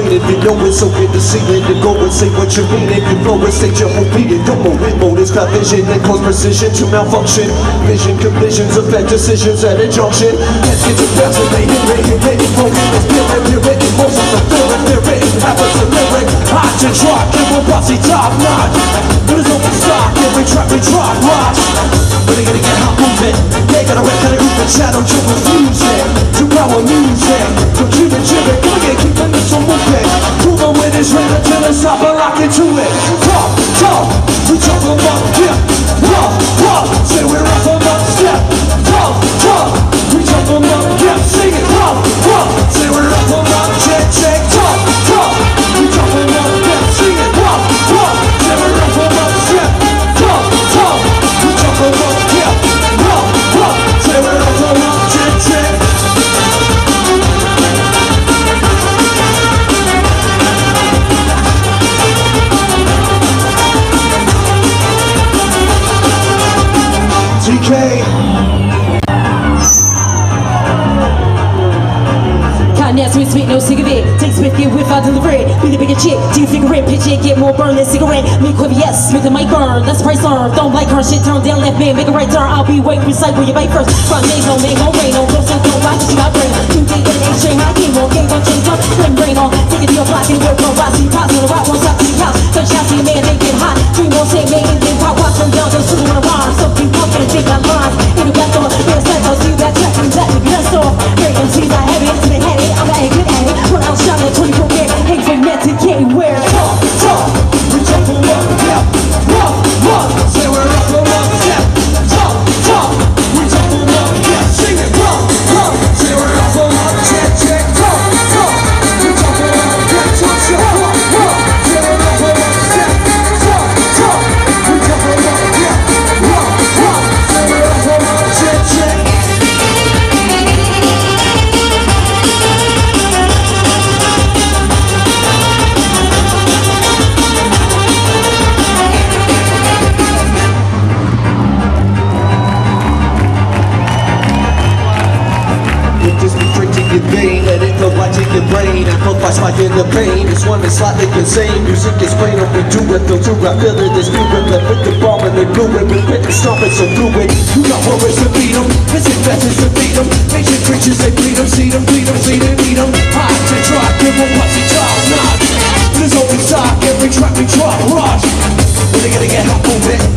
it, so get the ceiling to go and say what you mean. If you blow it, state your whole beating. Come on, it's got vision and close precision to malfunction. Vision collisions affect decisions at a junction. Let's get to fascinating, ready, ready, focus. Let's build it, we're ready, motion, the feeling, they're ready. Habits of lyric, hot to drop, give a bossy top notch. But it's open stock, every track we drop, watch. But they gotta get hot movement. They gotta rap, gotta group and shadow to Cotton ass sweet, sweet, no cigarette. Take Smith, get whip, I deliver it. Be the bigger chick, do you figure it? Pitch it, get more burn than cigarette. Me quiver, yes, Smith and might burn. That's price earned. Don't like her shit, turn down left man, make a right turn. I'll be waiting, recycle your bite first. Front days, no make no rain, no close, no watch, you got brain. Two days, in a chain, I came on, game on, change up, bring brain on. Take to your block, and work on, rock, see, pops on the one stop to the couch. Touch a man, they get hot. Dream on, shake, man, then pop, watch from down, just sitting on a rhyme. So keep pumping and think I line. Vein, let it go right to your brain. Amplifies my inner pain. This one is slightly insane. Music is plain, we do it, feel true. I feel it, this feeling, let with the bomb and the glue it. We put the stomp it, so fluid. You got worries to beat 'em, visit methods to beat beat 'em. Ancient creatures, they bleed 'em, see 'em, bleed 'em, see 'em, eat 'em. Hot to try, give 'em what's it top notch. There's always stock, every track we drop, rush. They gotta get hot moving. They